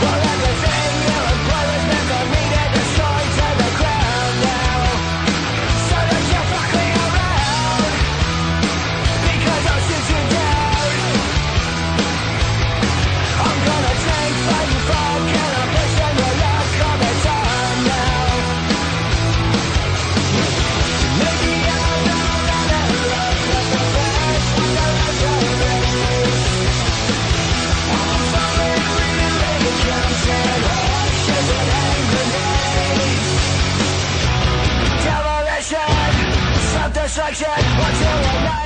Well, Until or to